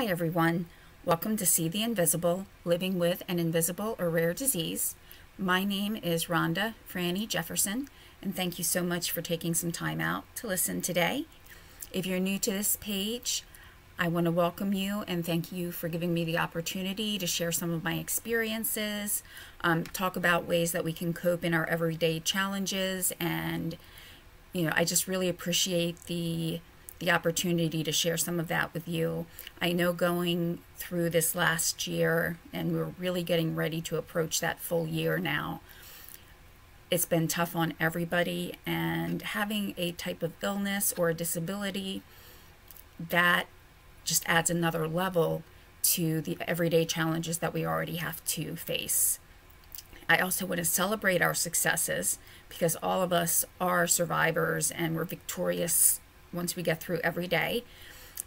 Hi, everyone. Welcome to See the Invisible Living with an Invisible or Rare Disease. My name is Ronda Franny Jefferson, and thank you so much for taking some time out to listen today. If you're new to this page, I want to welcome you and thank you for giving me the opportunity to share some of my experiences, um, talk about ways that we can cope in our everyday challenges, and you know, I just really appreciate the the opportunity to share some of that with you. I know going through this last year, and we're really getting ready to approach that full year now. It's been tough on everybody, and having a type of illness or a disability that just adds another level to the everyday challenges that we already have to face. I also want to celebrate our successes because all of us are survivors and we're victorious once we get through every day.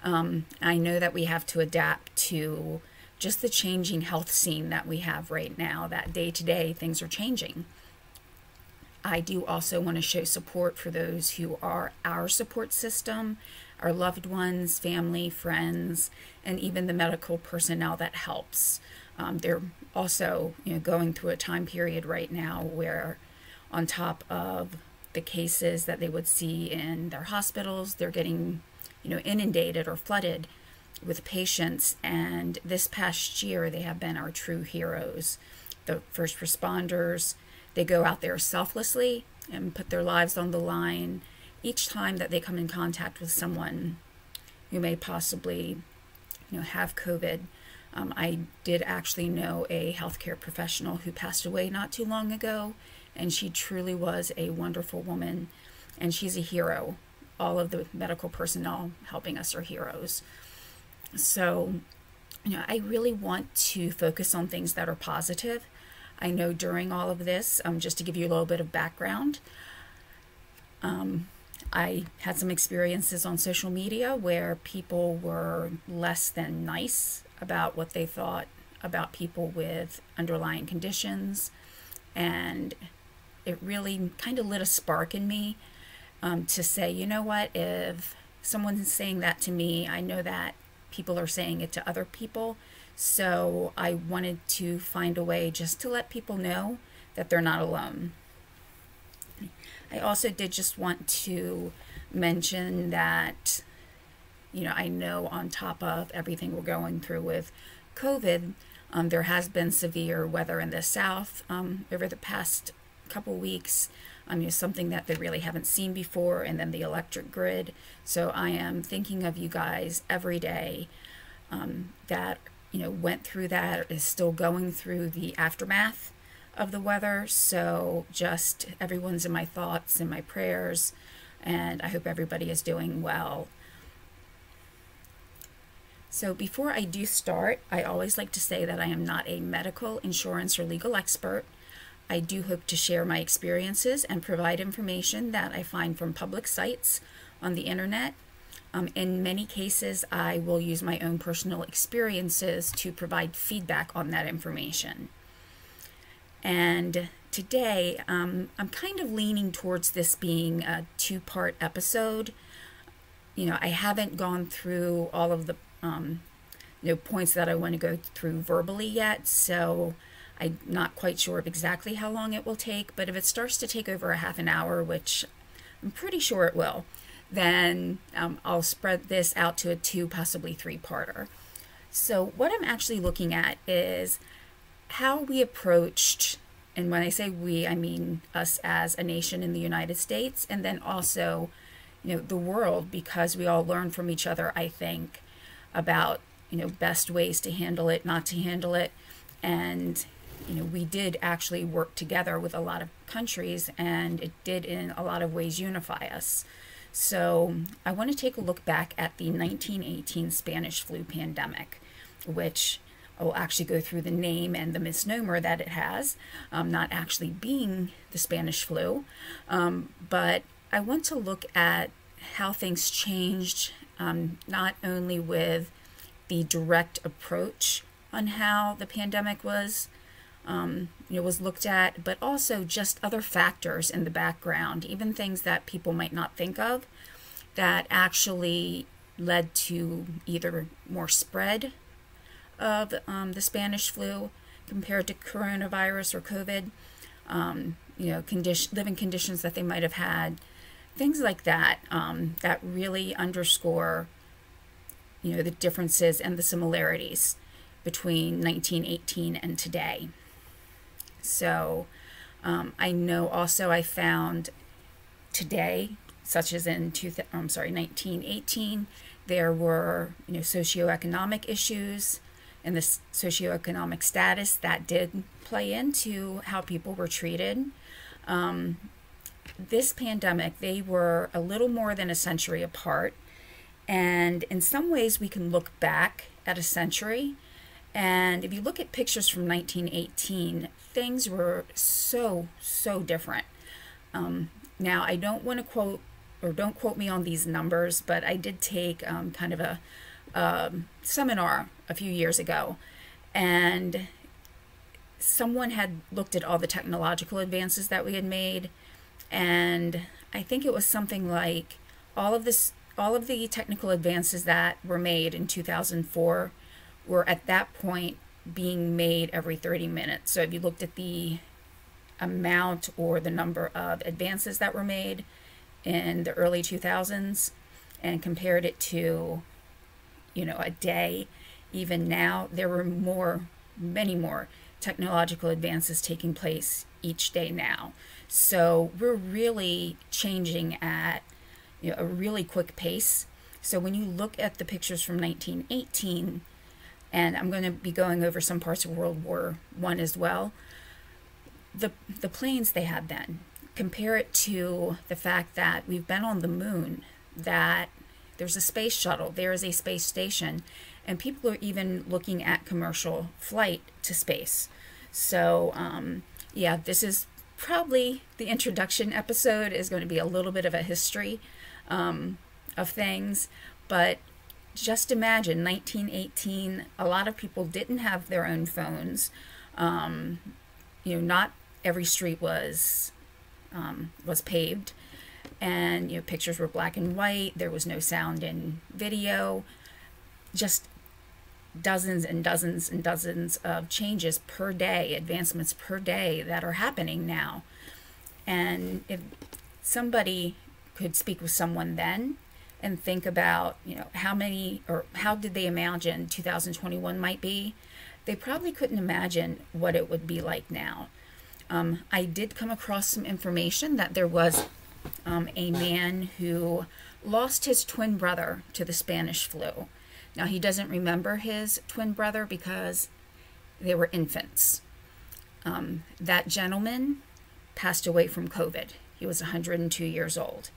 Um, I know that we have to adapt to just the changing health scene that we have right now, that day to day things are changing. I do also want to show support for those who are our support system, our loved ones, family, friends, and even the medical personnel that helps. Um, they're also you know, going through a time period right now where, on top of the cases that they would see in their hospitals. They're getting, you know, inundated or flooded with patients. And this past year, they have been our true heroes. The first responders, they go out there selflessly and put their lives on the line each time that they come in contact with someone who may possibly, you know, have COVID. Um, I did actually know a healthcare professional who passed away not too long ago, and she truly was a wonderful woman, and she's a hero. All of the medical personnel helping us are heroes. So, you know, I really want to focus on things that are positive. I know during all of this, um, just to give you a little bit of background, um, I had some experiences on social media where people were less than nice about what they thought about people with underlying conditions. And it really kind of lit a spark in me um, to say, you know what, if someone's saying that to me, I know that people are saying it to other people. So I wanted to find a way just to let people know that they're not alone. I also did just want to mention that, you know, I know on top of everything we're going through with COVID, um, there has been severe weather in the south um, over the past couple weeks. Um, you know, something that they really haven't seen before, and then the electric grid. So I am thinking of you guys every day um, that you know went through that, is still going through the aftermath of the weather. So just everyone's in my thoughts and my prayers, and I hope everybody is doing well. So before I do start, I always like to say that I am not a medical, insurance, or legal expert. I do hope to share my experiences and provide information that I find from public sites on the internet. Um, in many cases, I will use my own personal experiences to provide feedback on that information. And today, um, I'm kind of leaning towards this being a two part episode. You know, I haven't gone through all of the um, you know, points that I want to go through verbally yet, so I'm not quite sure of exactly how long it will take, but if it starts to take over a half an hour, which I'm pretty sure it will, then um, I'll spread this out to a two, possibly three parter. So, what I'm actually looking at is how we approached, and when I say we, I mean us as a nation in the United States, and then also, you know, the world, because we all learn from each other, I think, about, you know, best ways to handle it, not to handle it, and you know, we did actually work together with a lot of countries and it did in a lot of ways unify us. So I want to take a look back at the 1918 Spanish flu pandemic, which I will actually go through the name and the misnomer that it has, um, not actually being the Spanish flu. Um, but I want to look at how things changed, um, not only with the direct approach on how the pandemic was um, you know, was looked at, but also just other factors in the background, even things that people might not think of, that actually led to either more spread of um, the Spanish flu compared to coronavirus or COVID, um, you know, condition, living conditions that they might have had, things like that, um, that really underscore, you know, the differences and the similarities between 1918 and today. So um, I know also I found today, such as in two, I'm sorry, 1918, there were you know socioeconomic issues and the socioeconomic status that did play into how people were treated. Um, this pandemic, they were a little more than a century apart. And in some ways, we can look back at a century. And if you look at pictures from 1918, things were so, so different. Um, now, I don't want to quote, or don't quote me on these numbers, but I did take um, kind of a um, seminar a few years ago, and someone had looked at all the technological advances that we had made, and I think it was something like all of this, all of the technical advances that were made in 2004 were at that point being made every 30 minutes. So if you looked at the amount or the number of advances that were made in the early 2000s and compared it to you know, a day. Even now, there were more, many more technological advances taking place each day now. So we're really changing at you know, a really quick pace. So when you look at the pictures from 1918, and I'm going to be going over some parts of World War One as well, the the planes they had then. Compare it to the fact that we've been on the moon, that there's a space shuttle, there is a space station, and people are even looking at commercial flight to space. So, um, yeah, this is probably the introduction episode is going to be a little bit of a history um, of things, but just imagine 1918 a lot of people didn't have their own phones. Um, you know not every street was um, was paved. And you know pictures were black and white. There was no sound in video. Just dozens and dozens and dozens of changes per day advancements per day that are happening now. And if somebody could speak with someone then and think about you know how many or how did they imagine 2021 might be they probably couldn't imagine what it would be like now um, i did come across some information that there was um, a man who lost his twin brother to the Spanish flu. Now, he doesn't remember his twin brother because they were infants. Um, that gentleman passed away from COVID. He was 102 years old.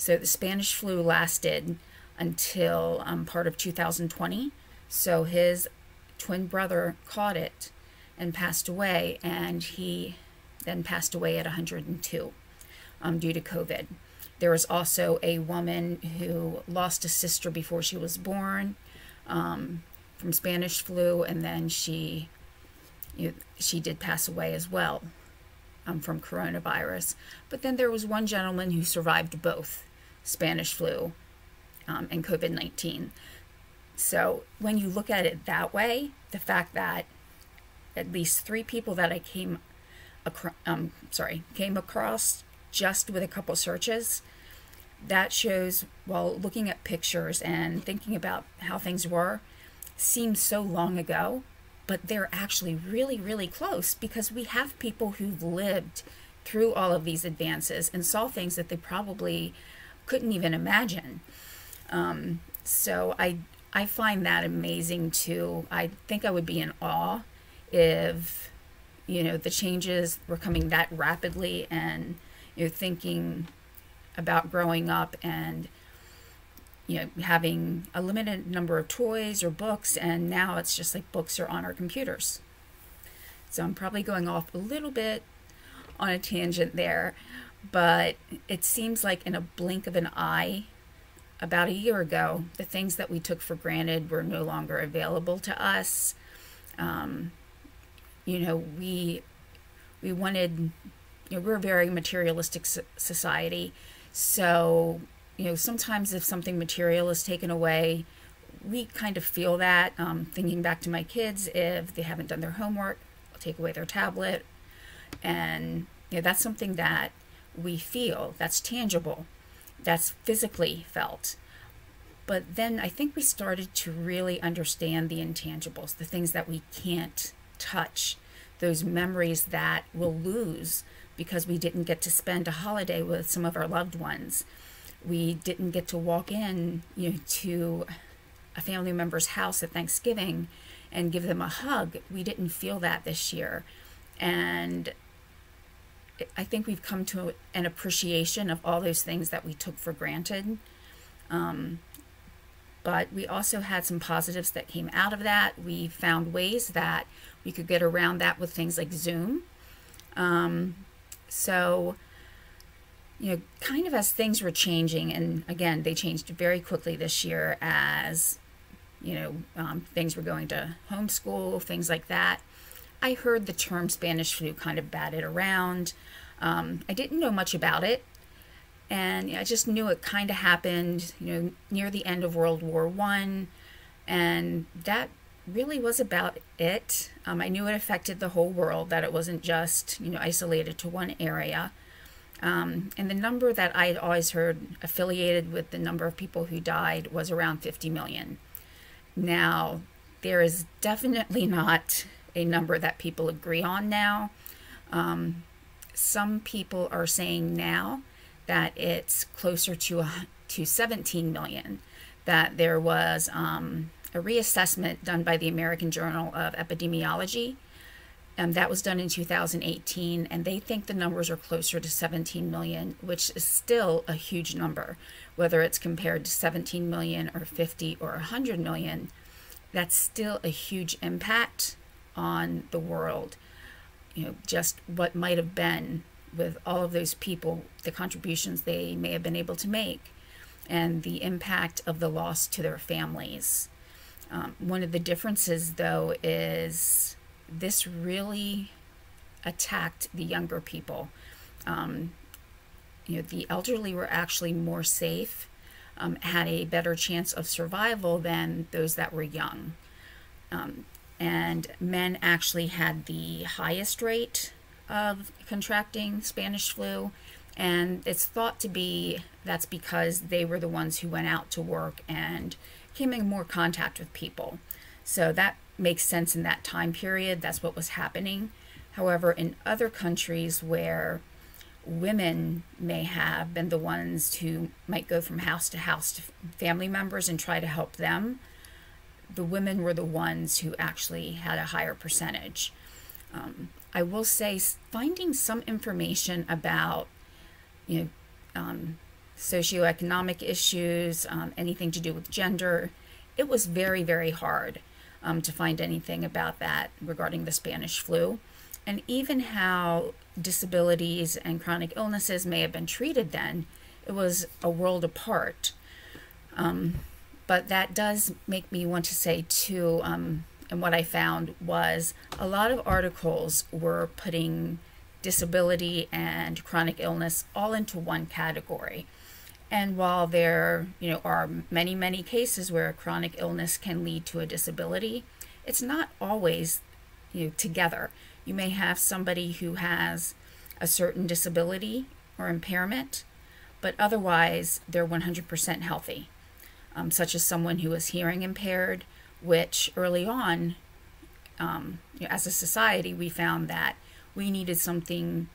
So the Spanish flu lasted until um, part of 2020. So his twin brother caught it and passed away, and he then passed away at 102 um, due to COVID. There was also a woman who lost a sister before she was born um, from Spanish flu, and then she you know, she did pass away as well um, from coronavirus. But then there was one gentleman who survived both Spanish flu um, and COVID 19. So when you look at it that way, the fact that at least three people that I came across, um, sorry, came across just with a couple searches, that shows, while looking at pictures and thinking about how things were, seems so long ago, but they're actually really, really close because we have people who've lived through all of these advances and saw things that they probably couldn't even imagine. Um, so I I find that amazing too. I think I would be in awe if you know the changes were coming that rapidly and you're thinking about growing up and you know having a limited number of toys or books and now it's just like books are on our computers so i'm probably going off a little bit on a tangent there but it seems like in a blink of an eye about a year ago the things that we took for granted were no longer available to us um, you know we we wanted you know, we're a very materialistic society. So, you know, sometimes if something material is taken away, we kind of feel that. Um, thinking back to my kids, if they haven't done their homework, I'll take away their tablet. And you know, that's something that we feel, that's tangible, that's physically felt. But then I think we started to really understand the intangibles, the things that we can't touch, those memories that we'll lose because we didn't get to spend a holiday with some of our loved ones. We didn't get to walk in, you know, to a family member's house at Thanksgiving and give them a hug. We didn't feel that this year. And I think we've come to an appreciation of all those things that we took for granted. Um, but we also had some positives that came out of that. We found ways that we could get around that with things like Zoom. Um, so, you know, kind of as things were changing, and again, they changed very quickly this year as, you know, um, things were going to homeschool, things like that. I heard the term Spanish flu kind of batted around. Um, I didn't know much about it, and I just knew it kind of happened, you know, near the end of World War One, and that really was about it. Um, I knew it affected the whole world; that it wasn't just you know isolated to one area. Um, and the number that I had always heard affiliated with the number of people who died was around 50 million. Now, there is definitely not a number that people agree on now. Um, some people are saying now that it's closer to to 17 million. That there was um, a reassessment done by the American Journal of Epidemiology. and that was done in 2018, and they think the numbers are closer to 17 million, which is still a huge number. Whether it's compared to 17 million or 50 or 100 million, that's still a huge impact on the world. You know, just what might have been with all of those people, the contributions they may have been able to make, and the impact of the loss to their families. Um, one of the differences, though, is this really attacked the younger people. Um, you know, the elderly were actually more safe, um, had a better chance of survival than those that were young. And men actually had the highest rate of contracting Spanish flu. And it's thought to be that's because they were the ones who went out to work and came in more contact with people. So that makes sense in that time period. That's what was happening. However, in other countries where women may have been the ones who might go from house to house to family members and try to help them, the women were the ones who actually had a higher percentage. Um, I will say, finding some information about, you know, um, socioeconomic issues, um, anything to do with gender, it was very, very hard um, to find anything about that regarding the Spanish flu. And even how disabilities and chronic illnesses may have been treated then, it was a world apart. Um, but that does make me want to say, too, um, and what I found was a lot of articles were putting disability and chronic illness all into one category. And while there, you know, are many, many cases where a chronic illness can lead to a disability, it's not always, you know, together. You may have somebody who has a certain disability or impairment, but otherwise they're 100% healthy um, such as someone who is hearing impaired, which early on, um, you know, as a society, we found that we needed something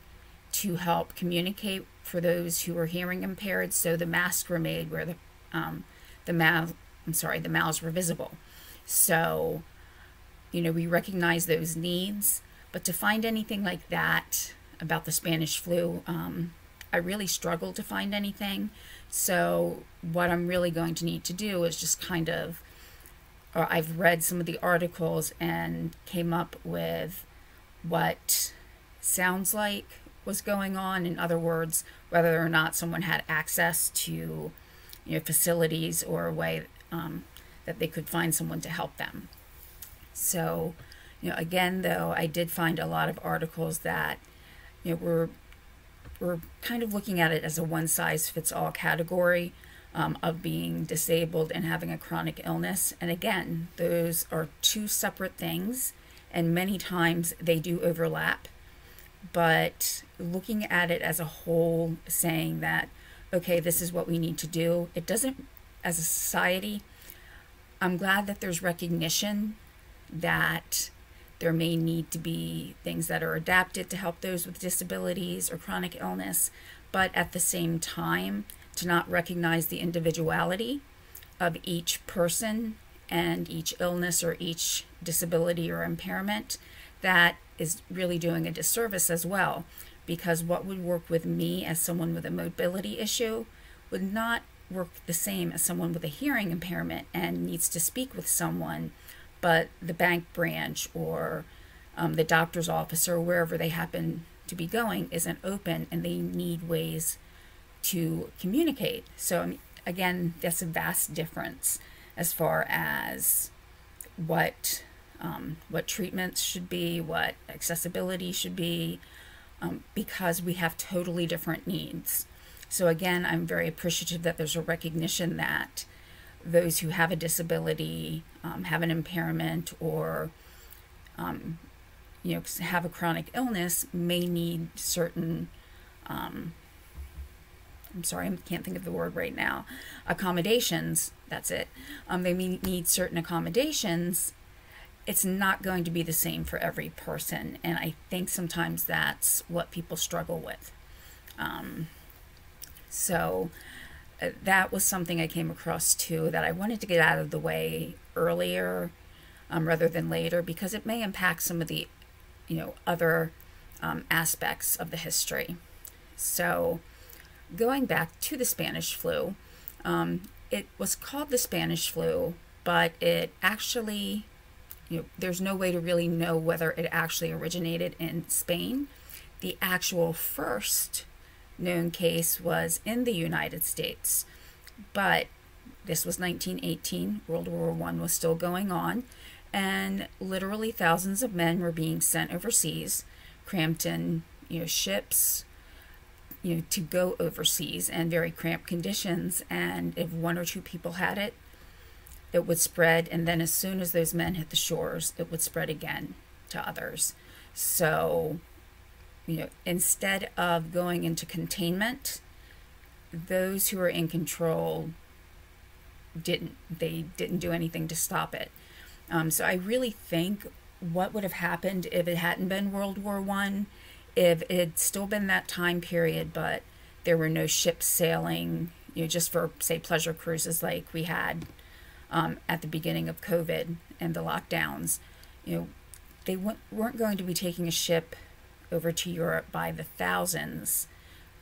to help communicate for those who were hearing impaired. So the masks were made where the um, the mouth, I'm sorry, the mouths were visible. So, you know, we recognize those needs, but to find anything like that about the Spanish flu, um, I really struggled to find anything. So, what I'm really going to need to do is just kind of, or I've read some of the articles and came up with what sounds like was going on. In other words, whether or not someone had access to, you know, facilities or a way um, that they could find someone to help them. So, you know, again, though, I did find a lot of articles that, you know, were we're kind of looking at it as a one size fits all category. um, of being disabled and having a chronic illness. And again, those are two separate things, and many times they do overlap. But looking at it as a whole, saying that, okay, this is what we need to do, it doesn't, as a society, I'm glad that there's recognition that there may need to be things that are adapted to help those with disabilities or chronic illness, but at the same time, to not recognize the individuality of each person and each illness or each disability or impairment, that is really doing a disservice as well. Because what would work with me as someone with a mobility issue would not work the same as someone with a hearing impairment and needs to speak with someone, but the bank branch or um, the doctor's office or wherever they happen to be going isn't open and they need ways to communicate. So, again, that's a vast difference as far as what um, what treatments should be, what accessibility should be, um, because we have totally different needs. So again, I'm very appreciative that there's a recognition that those who have a disability, um, have an impairment, or um, you know have a chronic illness may need certain um, I'm sorry, I can't think of the word right now. Accommodations, that's it. Um, they may need certain accommodations. It's not going to be the same for every person. And I think sometimes that's what people struggle with. Um, so that was something I came across too that I wanted to get out of the way earlier um, rather than later because it may impact some of the, you know, other um, aspects of the history. So, going back to the Spanish flu, um, it was called the Spanish flu, but it actually, you know, there's no way to really know whether it actually originated in Spain. The actual first known case was in the United States, but this was 1918. World War One was still going on, and literally thousands of men were being sent overseas, cramped in you know ships, you know, to go overseas and very cramped conditions. And if one or two people had it, it would spread. And then as soon as those men hit the shores, it would spread again to others. So, you know, instead of going into containment, those who were in control didn't they didn't do anything to stop it. Um, so I really think what would have happened if it hadn't been World War One if it had still been that time period, but there were no ships sailing, you know, just for say pleasure cruises like we had um, at the beginning of COVID and the lockdowns, you know, they weren't going to be taking a ship over to Europe by the thousands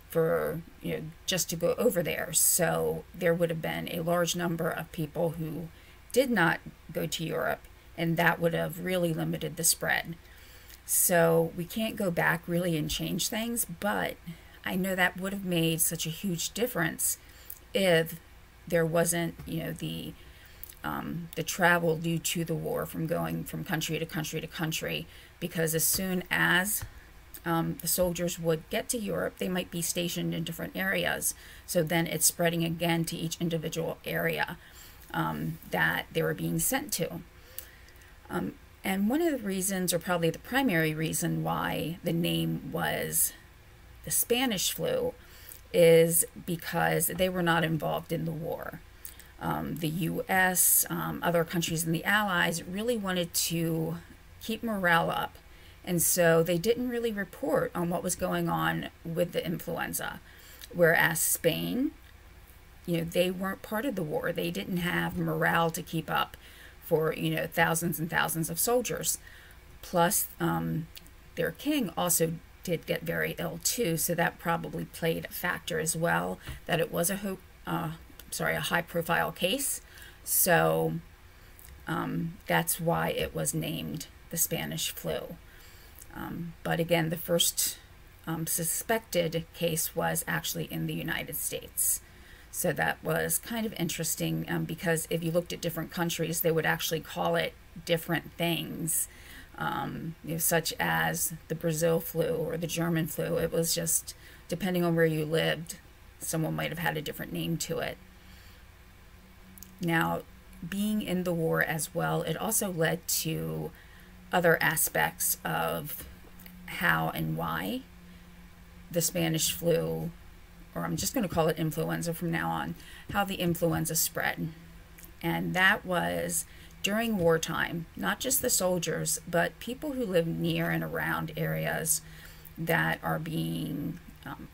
for you know just to go over there. So there would have been a large number of people who did not go to Europe, and that would have really limited the spread. So we can't go back really and change things, but I know that would have made such a huge difference if there wasn't, you know, the um, the travel due to the war from going from country to country to country, because as soon as um, the soldiers would get to Europe, they might be stationed in different areas. So then it's spreading again to each individual area um, that they were being sent to. Um, and one of the reasons, or probably the primary reason why the name was the Spanish flu, is because they were not involved in the war. Um, the US, um, other countries and the Allies really wanted to keep morale up. And so they didn't really report on what was going on with the influenza. Whereas Spain, you know, they weren't part of the war. They didn't have morale to keep up for you know thousands and thousands of soldiers. Plus, um, their king also did get very ill too, so that probably played a factor as well. That it was a ho- uh, sorry a high profile case, so um, that's why it was named the Spanish flu. Um, but again, the first um, suspected case was actually in the United States. So that was kind of interesting um, because if you looked at different countries, they would actually call it different things, um, you know, such as the Brazil flu or the German flu. It was just depending on where you lived, someone might have had a different name to it. now, being in the war as well, it also led to other aspects of how and why the Spanish flu, or I'm just going to call it influenza from now on, how the influenza spread. And that was during wartime, not just the soldiers, but people who live near and around areas that are being um,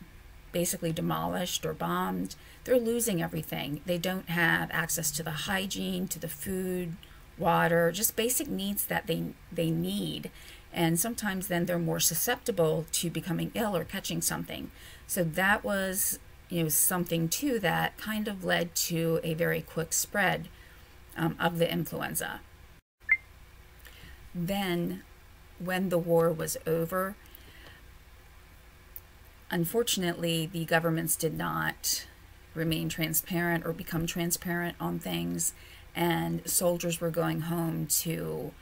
basically demolished or bombed. They're losing everything. They don't have access to the hygiene, to the food, water, just basic needs that they they need. And sometimes then they're more susceptible to becoming ill or catching something. So that was, you know, something too that kind of led to a very quick spread um, of the influenza. Then, when the war was over, unfortunately, the governments did not remain transparent or become transparent on things, and soldiers were going home to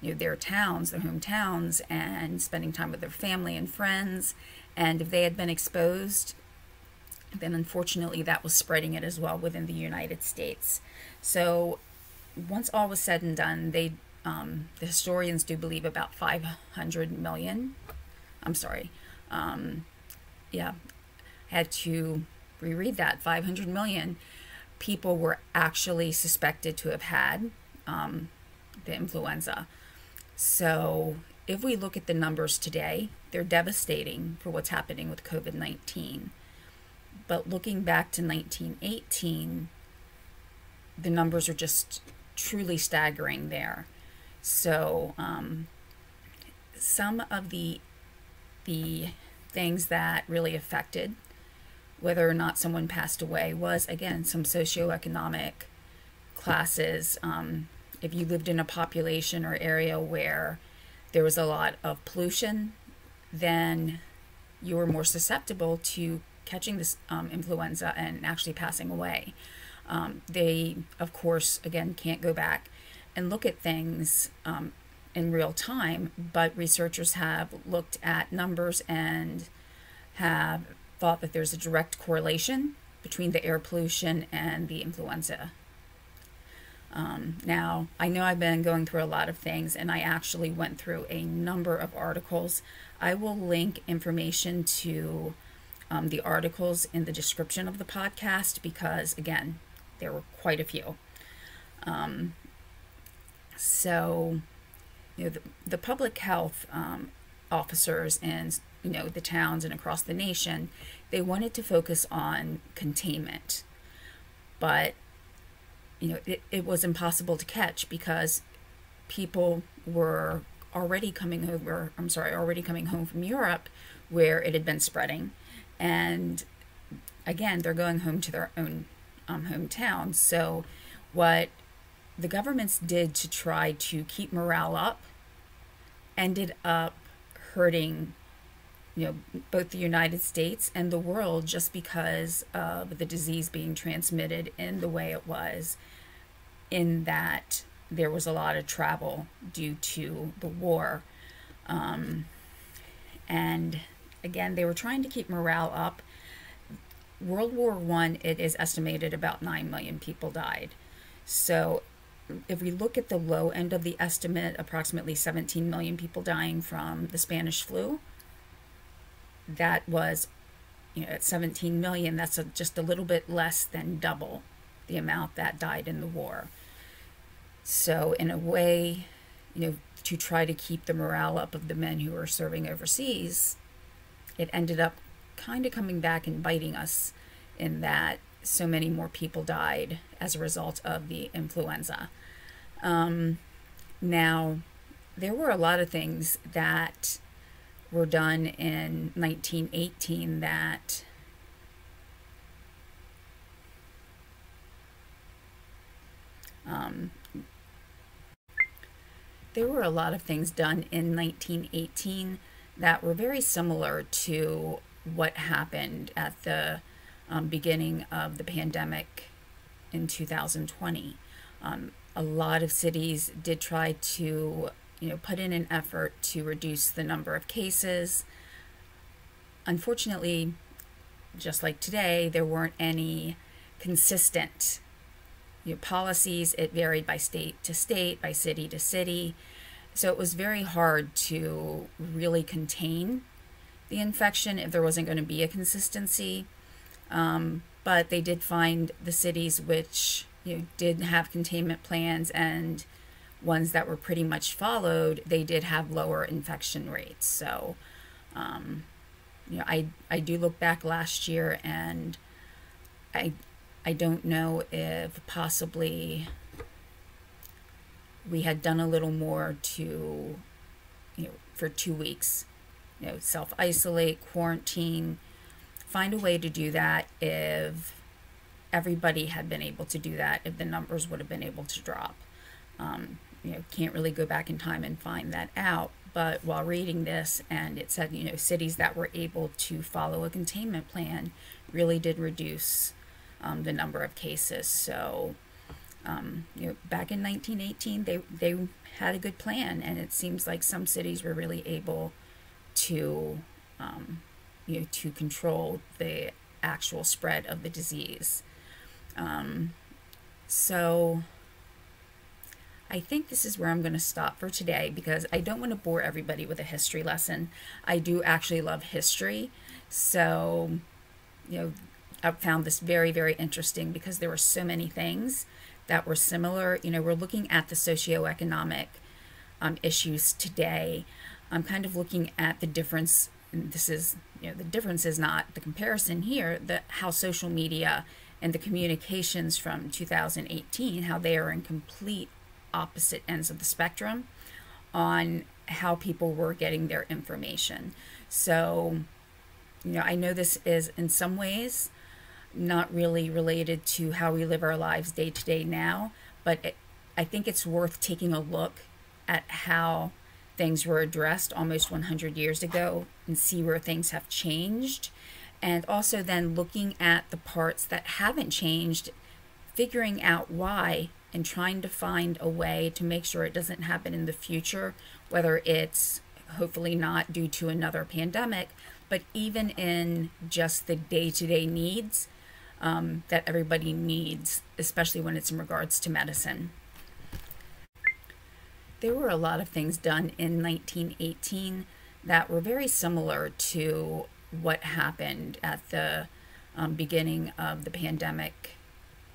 you know, their towns, their hometowns, and spending time with their family and friends. And if they had been exposed, then unfortunately that was spreading it as well within the United States. So once all was said and done, they um, the historians do believe about 500 million. I'm sorry. Um, yeah, had to reread that. 500 million people were actually suspected to have had um, the influenza. So if we look at the numbers today, they're devastating for what's happening with COVID 19. But looking back to 1918, the numbers are just truly staggering there. So um, some of the the things that really affected whether or not someone passed away was again some socioeconomic classes. Um, if you lived in a population or area where there was a lot of pollution, then you were more susceptible to catching this um, influenza and actually passing away. Um, they, of course, again, can't go back and look at things um, in real time, but researchers have looked at numbers and have thought that there's a direct correlation between the air pollution and the influenza. Um, now, I know I've been going through a lot of things, and I actually went through a number of articles. I will link information to um, the articles in the description of the podcast because, again, there were quite a few. Um, so, you know, the, the public health um, officers and you know the towns and across the nation, they wanted to focus on containment, but you know it, it was impossible to catch because people were already coming over. I'm sorry, already coming home from Europe, where it had been spreading, and again they're going home to their own um, hometown. So, what the governments did to try to keep morale up ended up hurting you know both the United States and the world just because of the disease being transmitted in the way it was in that there was a lot of travel due to the war. Um, and again they were trying to keep morale up. World War One, it is estimated about 9 million people died. So if we look at the low end of the estimate, approximately 17 million people dying from the Spanish flu, that was, you know, at 17 million, that's a, just a little bit less than double the amount that died in the war. So, in a way, you know, to try to keep the morale up of the men who were serving overseas, it ended up kind of coming back and biting us in that so many more people died as a result of the influenza. Um, now, there were a lot of things that were done in 1918 that um, there were a lot of things done in 1918 that were very similar to what happened at the um, beginning of the pandemic in 2020. Um, a lot of cities did try to, you know, put in an effort to reduce the number of cases. Unfortunately, just like today, there weren't any consistent you know, policies. It varied by state to state, by city to city. So it was very hard to really contain the infection if there wasn't going to be a consistency. Um, but they did find the cities which you know, did have containment plans and ones that were pretty much followed, they did have lower infection rates. So, um, you know, I I do look back last year and I I don't know if possibly we had done a little more to you know for two weeks you know self isolate quarantine find a way to do that if everybody had been able to do that if the numbers would have been able to drop um, you know can't really go back in time and find that out. But while reading this and it said you know cities that were able to follow a containment plan really did reduce um, the number of cases. So um, you know back in 1918 they they had a good plan and it seems like some cities were really able to um, you know to control the actual spread of the disease. Um, so I think this is where I'm going to stop for today because I don't want to bore everybody with a history lesson. I do actually love history. So, you know, I found this very, very interesting because there were so many things that were similar. You know, we're looking at the socioeconomic um, issues today. I'm kind of looking at the difference. And this is, you know, the difference is not the comparison here, the how social media and the communications from 2018, how they are in complete opposite ends of the spectrum on how people were getting their information. So, you know, I know this is in some ways not really related to how we live our lives day to day now, but it, I think it's worth taking a look at how things were addressed almost 100 years ago and see where things have changed. And also then looking at the parts that haven't changed, figuring out why and trying to find a way to make sure it doesn't happen in the future, whether it's hopefully not due to another pandemic, but even in just the day to day needs um, that everybody needs, especially when it's in regards to medicine. There were a lot of things done in 1918 that were very similar to what happened at the um, beginning of the pandemic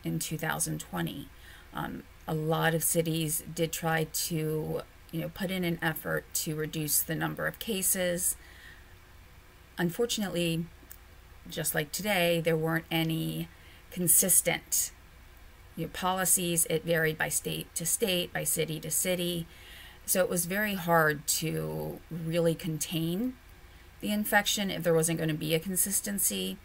in 2020. Um, a lot of cities did try to, you know, put in an effort to reduce the number of cases. Unfortunately, just like today, there weren't any consistent you know, policies. It varied by state to state, by city to city. So it was very hard to really contain the infection if there wasn't going to be a consistency.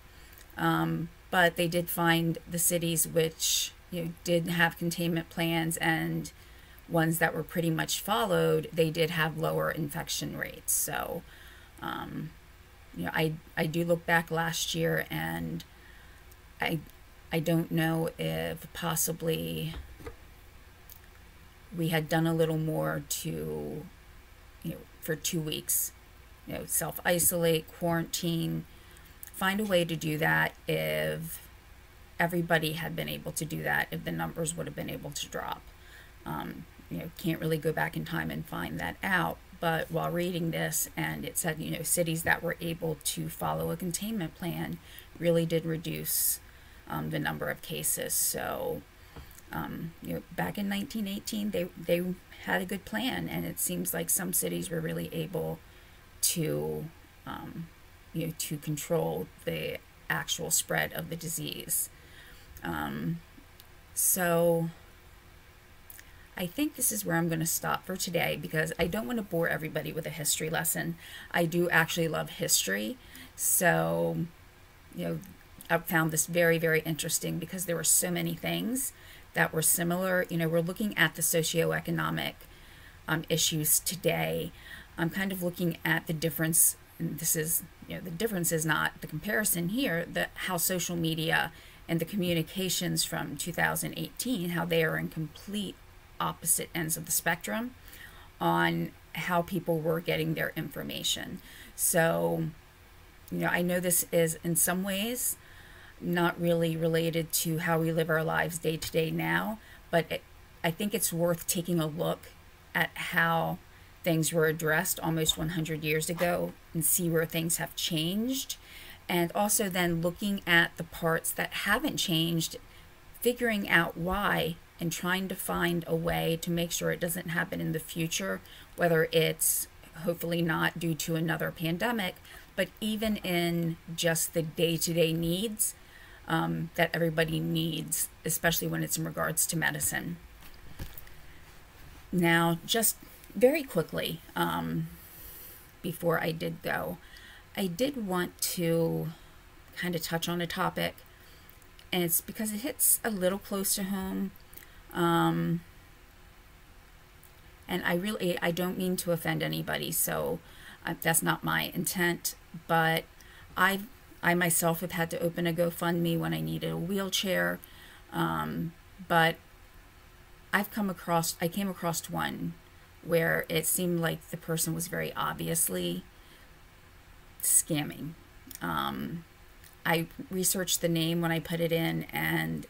Um, but they did find the cities which you know, did have containment plans and ones that were pretty much followed, they did have lower infection rates. So, um, you know, I I do look back last year and I I don't know if possibly we had done a little more to you know for two weeks, you know, self isolate, quarantine, find a way to do that if everybody had been able to do that if the numbers would have been able to drop. Um, you know, can't really go back in time and find that out. But while reading this, and it said, you know, cities that were able to follow a containment plan really did reduce um, the number of cases. So, um, you know, back in 1918, they they had a good plan, and it seems like some cities were really able to, um, you know, to control the actual spread of the disease. Um, so I think this is where I'm going to stop for today because I don't want to bore everybody with a history lesson. I do actually love history. So, you know, I found this very, very interesting because there were so many things that were similar. You know, we're looking at the socioeconomic um, issues today. I'm kind of looking at the difference, and this is, you know, the difference is not the comparison here, the how social media and the communications from 2018, how they are in complete opposite ends of the spectrum on how people were getting their information. So, you know, I know this is in some ways not really related to how we live our lives day to day now, but it, I think it's worth taking a look at how things were addressed almost 100 years ago and see where things have changed. And also then looking at the parts that haven't changed, figuring out why and trying to find a way to make sure it doesn't happen in the future, whether it's hopefully not due to another pandemic, but even in just the day to day needs um, that everybody needs, especially when it's in regards to medicine. Now, just very quickly, um, before I did go, I did want to kind of touch on a topic, and it's because it hits a little close to home. Um, and I really, I don't mean to offend anybody, so uh, that's not my intent. But I, I myself have had to open a GoFundMe when I needed a wheelchair. Um, but I've come across, I came across one where it seemed like the person was very obviously scamming. Um, I researched the name when I put it in, and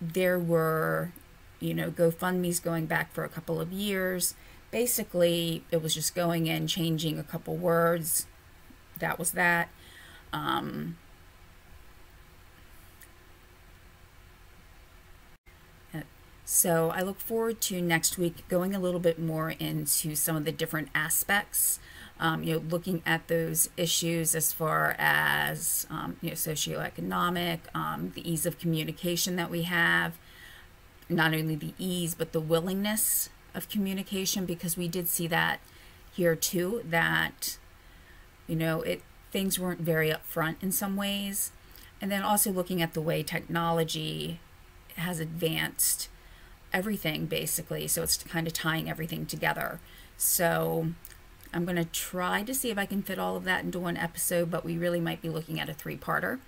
there were, you know, GoFundMe's going back for a couple of years. Basically, it was just going in, changing a couple words. That was that. Um, So I look forward to next week going a little bit more into some of the different aspects. Um, you know, looking at those issues as far as um, you know socioeconomic, um, the ease of communication that we have, not only the ease but the willingness of communication, because we did see that here too. That you know, it things weren't very upfront in some ways, and then also looking at the way technology has advanced everything basically. So it's kind of tying everything together. So I'm going to try to see if I can fit all of that into one episode, but we really might be looking at a three parter.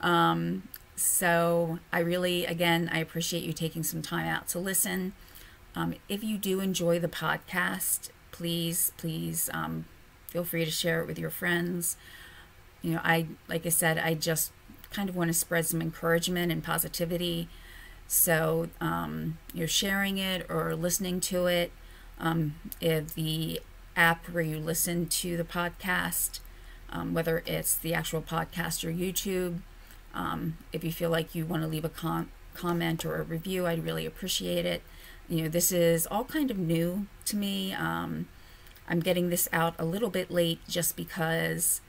Um, so I really, again, I appreciate you taking some time out to listen. Um, if you do enjoy the podcast, please, please um, feel free to share it with your friends. You know, I, like I said, I just kind of want to spread some encouragement and positivity. So um, you're sharing it or listening to it. Um, if the app where you listen to the podcast, um, whether it's the actual podcast or YouTube, um, if you feel like you want to leave a com- comment or a review, I'd really appreciate it. You know, this is all kind of new to me. Um, I'm getting this out a little bit late just because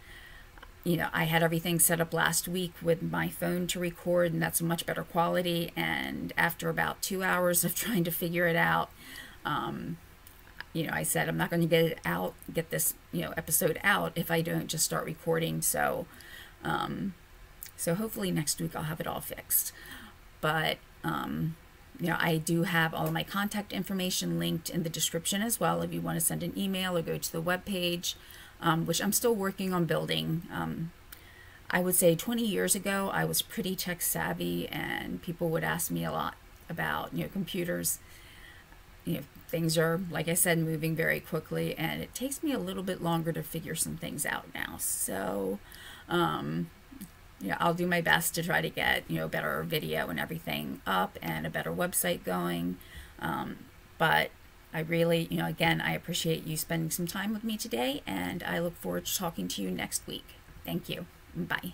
you know, I had everything set up last week with my phone to record, and that's much better quality. And after about two hours of trying to figure it out, um, you know, I said I'm not going to get it out, get this, you know, episode out if I don't just start recording. So, um, so hopefully next week I'll have it all fixed. But, um, you know, I do have all my contact information linked in the description as well if you want to send an email or go to the web page um, which I'm still working on building. Um, I would say 20 years ago, I was pretty tech savvy, and people would ask me a lot about you know computers. You know, things are like I said, moving very quickly, and it takes me a little bit longer to figure some things out now. So, um, I'll do my best to try to get you know better video and everything up and a better website going. Um, but I really, you know, again, I appreciate you spending some time with me today, and I look forward to talking to you next week. Thank you. Bye.